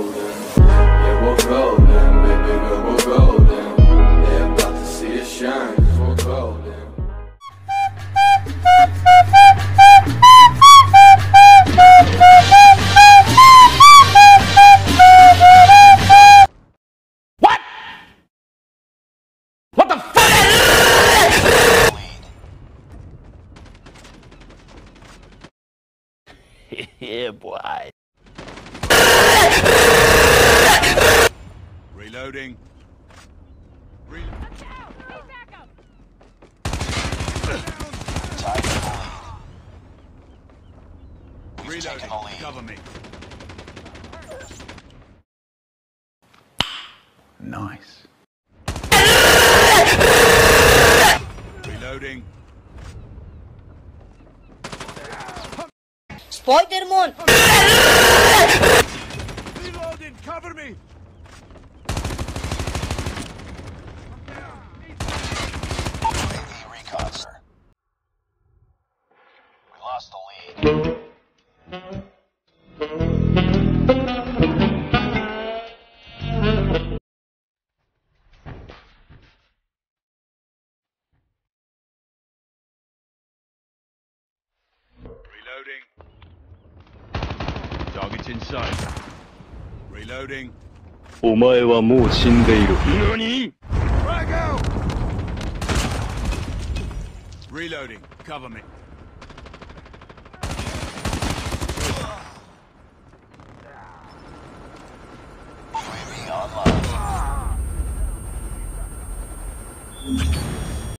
golden. Yeah, we're golden, baby girl, we're golden. They're about to see us shine, cause we're golden. What? What the fuck? yeah, boy. Reloading. Re- Reloading. Cover me. Nice. Reloading. Spider-Man! お前はもう死んでいる。何! Reloading. Cover me. Oh my god.